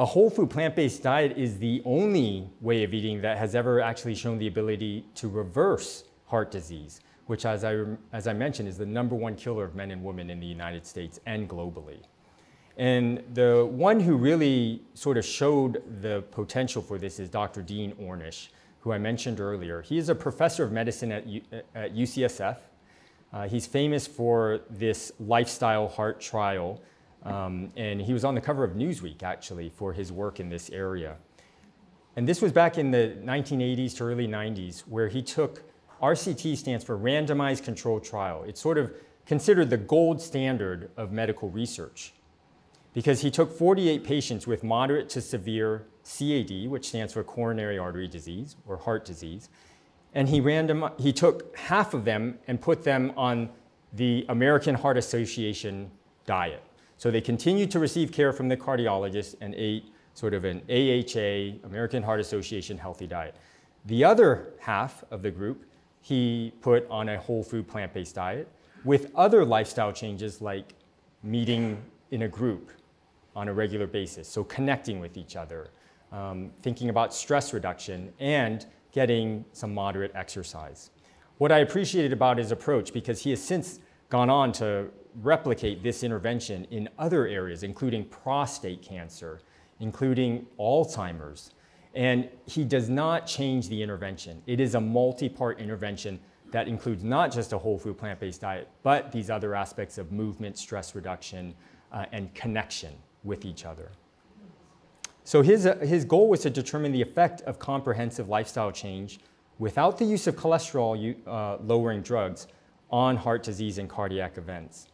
a whole food plant-based diet is the only way of eating that has ever actually shown the ability to reverse heart disease, which as I, as I mentioned is the number one killer of men and women in the United States and globally. And the one who really sort of showed the potential for this is Dr. Dean Ornish, who I mentioned earlier. He is a professor of medicine at, U at UCSF. Uh, he's famous for this lifestyle heart trial um, and he was on the cover of Newsweek, actually, for his work in this area. And this was back in the 1980s to early 90s, where he took RCT stands for randomized controlled trial. It's sort of considered the gold standard of medical research because he took 48 patients with moderate to severe CAD, which stands for coronary artery disease or heart disease, and he, random, he took half of them and put them on the American Heart Association diet. So they continued to receive care from the cardiologist and ate sort of an AHA, American Heart Association healthy diet. The other half of the group, he put on a whole food plant-based diet with other lifestyle changes like meeting in a group on a regular basis, so connecting with each other, um, thinking about stress reduction, and getting some moderate exercise. What I appreciated about his approach, because he has since gone on to replicate this intervention in other areas, including prostate cancer, including Alzheimer's. And he does not change the intervention. It is a multi-part intervention that includes not just a whole food plant-based diet, but these other aspects of movement, stress reduction, uh, and connection with each other. So his, uh, his goal was to determine the effect of comprehensive lifestyle change without the use of cholesterol uh, lowering drugs on heart disease and cardiac events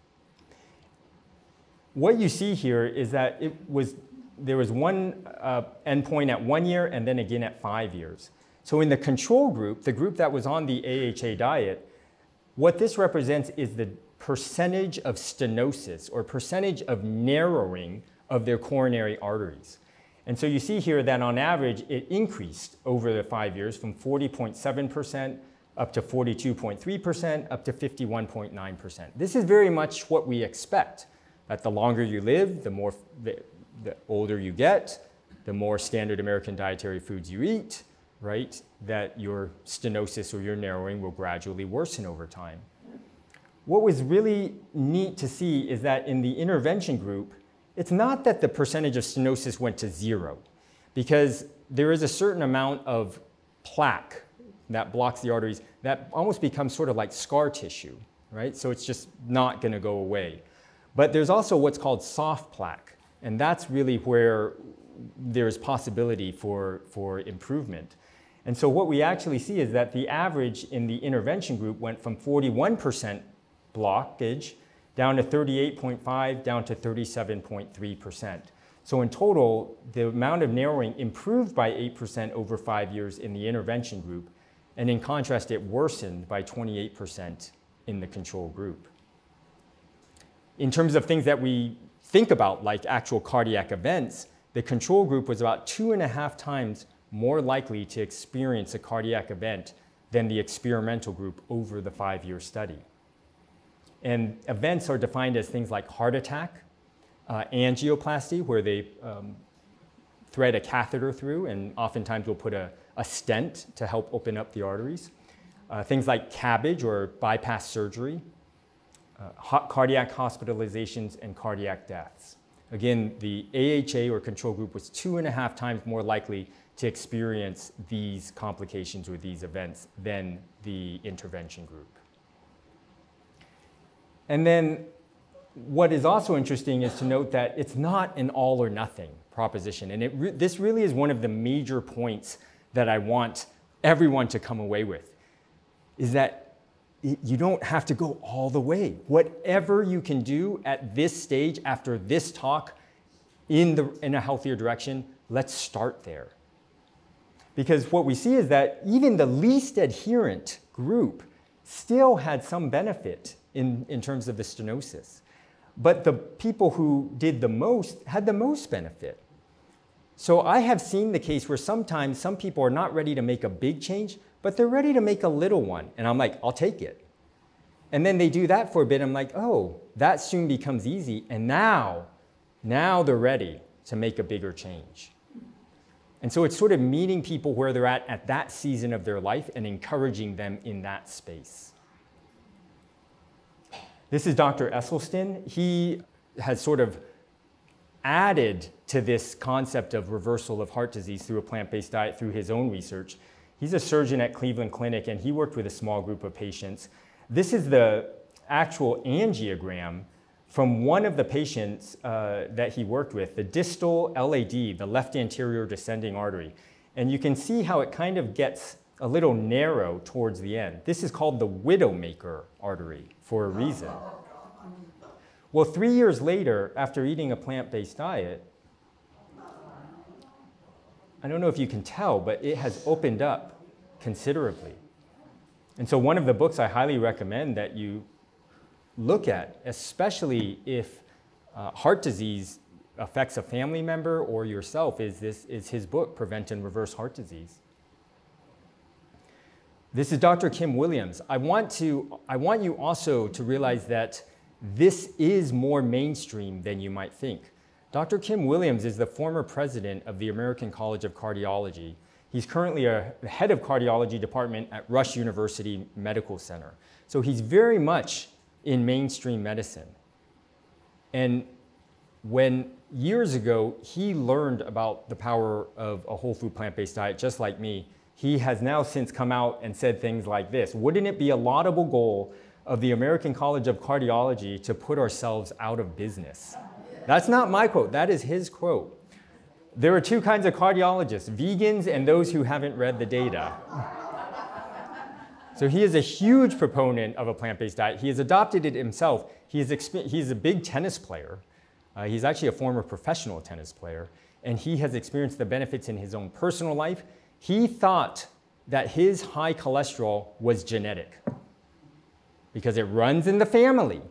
what you see here is that it was, there was one uh, endpoint at one year and then again at five years. So in the control group, the group that was on the AHA diet, what this represents is the percentage of stenosis or percentage of narrowing of their coronary arteries. And so you see here that on average, it increased over the five years from 40.7% up to 42.3%, up to 51.9%. This is very much what we expect that the longer you live, the more the, the older you get, the more standard American dietary foods you eat, right? That your stenosis or your narrowing will gradually worsen over time. What was really neat to see is that in the intervention group, it's not that the percentage of stenosis went to zero, because there is a certain amount of plaque that blocks the arteries that almost becomes sort of like scar tissue, right? So it's just not going to go away. But there's also what's called soft plaque, and that's really where there's possibility for, for improvement. And so what we actually see is that the average in the intervention group went from 41% blockage down to 38.5, down to 37.3%. So in total, the amount of narrowing improved by 8% over five years in the intervention group, and in contrast, it worsened by 28% in the control group in terms of things that we think about, like actual cardiac events, the control group was about two and a half times more likely to experience a cardiac event than the experimental group over the five-year study. And events are defined as things like heart attack, uh, angioplasty, where they um, thread a catheter through, and oftentimes we'll put a, a stent to help open up the arteries. Uh, things like CABG or bypass surgery, uh, cardiac hospitalizations and cardiac deaths. Again, the AHA or control group was two and a half times more likely to experience these complications or these events than the intervention group. And then what is also interesting is to note that it's not an all or nothing proposition. And re this really is one of the major points that I want everyone to come away with, is that you don't have to go all the way. Whatever you can do at this stage after this talk in, the, in a healthier direction, let's start there. Because what we see is that even the least adherent group still had some benefit in, in terms of the stenosis. But the people who did the most had the most benefit. So I have seen the case where sometimes some people are not ready to make a big change, but they're ready to make a little one. And I'm like, I'll take it. And then they do that for a bit. I'm like, oh, that soon becomes easy. And now, now they're ready. to make a bigger change. And so it's sort of meeting people where they're at at that season of their life and encouraging them in that space. This is Dr. Esselstyn. He has sort of added to this concept of reversal of heart disease through a plant based diet through his own research. He's a surgeon at Cleveland Clinic and he worked with a small group of patients. This is the actual angiogram from one of the patients uh, that he worked with, the distal LAD, the left anterior descending artery. And you can see how it kind of gets a little narrow towards the end. This is called the widowmaker artery for a reason. Well, three years later, after eating a plant based diet, I don't know if you can tell, but it has opened up considerably. And so, one of the books I highly recommend that you look at, especially if uh, heart disease affects a family member or yourself, is, this, is his book, Prevent and Reverse Heart Disease. This is Dr. Kim Williams. I want, to, I want you also to realize that this is more mainstream than you might think. Dr. Kim Williams is the former president of the American College of Cardiology. He's currently a head of cardiology department at Rush University Medical Center. So he's very much in mainstream medicine. And when years ago he learned about the power of a whole food plant based diet, just like me, he has now since come out and said things like this Wouldn't it be a laudable goal of the American College of Cardiology to put ourselves out of business? That's not my quote, that is his quote. There are two kinds of cardiologists vegans and those who haven't read the data. So he is a huge proponent of a plant-based diet. He has adopted it himself. He is he's a big tennis player. Uh, he's actually a former professional tennis player, and he has experienced the benefits in his own personal life. He thought that his high cholesterol was genetic because it runs in the family.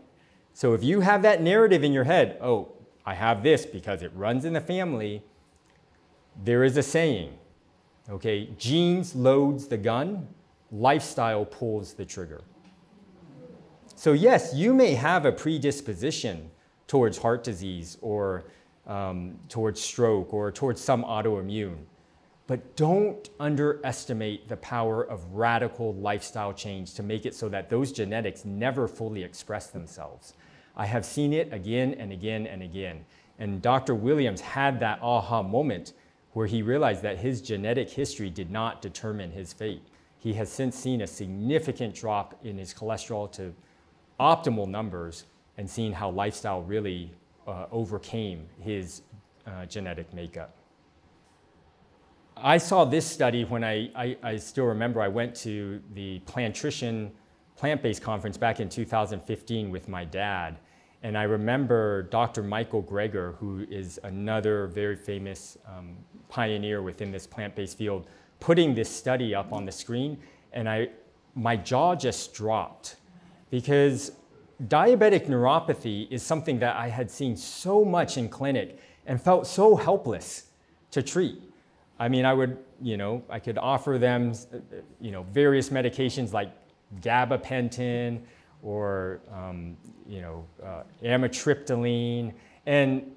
So if you have that narrative in your head, oh, I have this because it runs in the family, there is a saying, okay, genes loads the gun, lifestyle pulls the trigger. So, yes, you may have a predisposition towards heart disease or um, towards stroke or towards some autoimmune, but don't underestimate the power of radical lifestyle change to make it so that those genetics never fully express themselves. I have seen it again and again and again. And Dr. Williams had that aha moment where he realized that his genetic history did not determine his fate. He has since seen a significant drop in his cholesterol to optimal numbers and seen how lifestyle really uh, overcame his uh, genetic makeup. I saw this study when I, I, I, still remember I went to the Plantrition plant-based conference back in 2015 with my dad. And I remember Dr. Michael Greger, who is another very famous um, pioneer within this plant-based field, putting this study up on the screen, and I, my jaw just dropped because diabetic neuropathy is something that I had seen so much in clinic and felt so helpless to treat. I mean, I would, you know, I could offer them, you know, various medications like gabapentin or, um, you know, uh, amitriptyline, and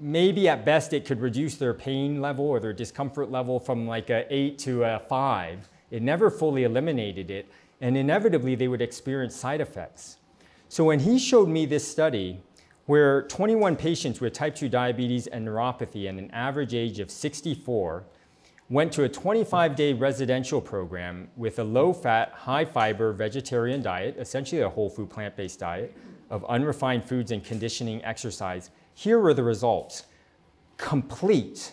maybe at best it could reduce their pain level or their discomfort level from like a 8 to a 5. It never fully eliminated it, and inevitably they would experience side effects. So when he showed me this study, where 21 patients with type 2 diabetes and neuropathy and an average age of 64 went to a 25 day residential program with a low fat, high fiber vegetarian diet, essentially a whole food plant based diet, of unrefined foods and conditioning exercise here were the results. Complete,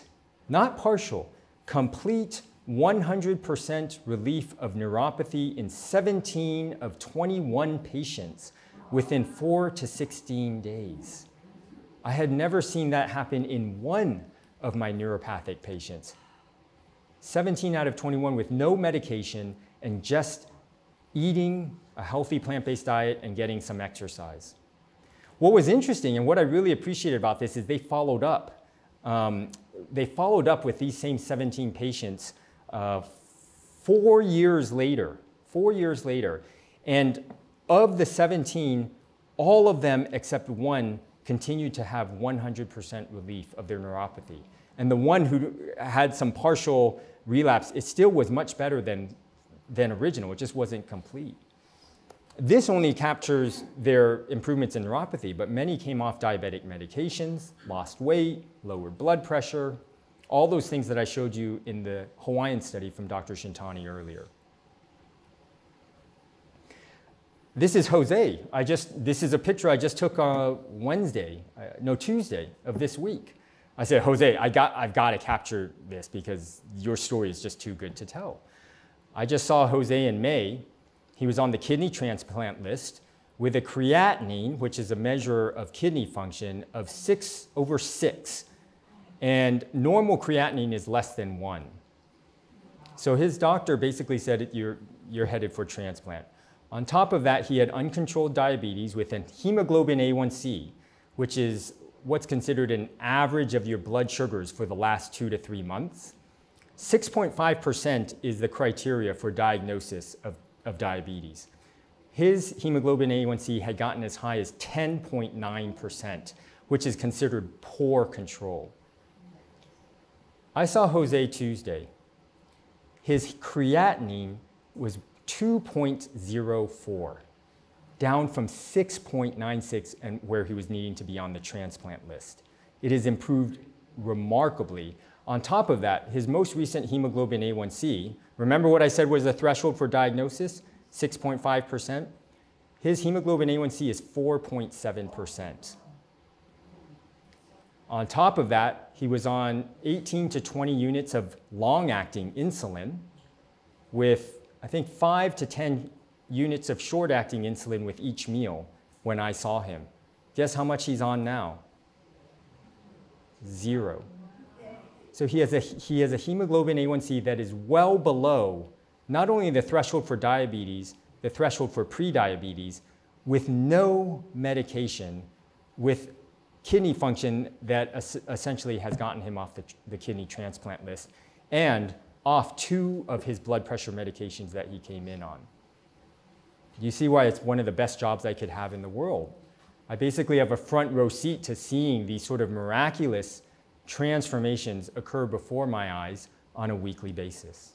not partial, complete 100% relief of neuropathy in 17 of 21 patients within 4 to 16 days. I had never seen that happen in one of my neuropathic patients. 17 out of 21 with no medication and just eating a healthy plant based diet and getting some exercise. What was interesting and what I really appreciated about this is they followed up. Um, they followed up with these same 17 patients uh, four years later, four years later. And of the 17, all of them except one continued to have 100% relief of their neuropathy. And the one who had some partial relapse, it still was much better than, than original. It just wasn't complete. This only captures their improvements in neuropathy, but many came off diabetic medications, lost weight, lowered blood pressure, all those things that I showed you in the Hawaiian study from Dr. Shintani earlier. This is Jose. I just, this is a picture I just took on Wednesday, uh, no, Tuesday of this week. I said, Jose, I got, I've got to capture this because your story is just too good to tell. I just saw Jose in May. He was on the kidney transplant list with a creatinine, which is a measure of kidney function, of six over six. And normal creatinine is less than one. So his doctor basically said, you're, you're headed for transplant. On top of that, he had uncontrolled diabetes with a hemoglobin A1C, which is what's considered an average of your blood sugars for the last two to three months. 6.5% is the criteria for diagnosis of, of diabetes. His hemoglobin A1C had gotten as high as 10.9%, which is considered poor control. I saw Jose Tuesday. His creatinine was 2.04, down from 6.96 and where he was needing to be on the transplant list. It has improved remarkably. On top of that, his most recent hemoglobin A1C, remember what I said was the threshold for diagnosis? 6.5%. His hemoglobin A1C is 4.7%. On top of that, he was on 18 to 20 units of long-acting insulin with I think five to 10 units of short acting insulin with each meal when I saw him. Guess how much he's on now? Zero. So he has, a, he has a hemoglobin A1C that is well below not only the threshold for diabetes, the threshold for prediabetes, with no medication, with kidney function that essentially has gotten him off the, the kidney transplant list, and off two of his blood pressure medications that he came in on. You see why it's one of the best jobs I could have in the world. I basically have a front row seat to seeing these sort of miraculous transformations occur before my eyes on a weekly basis.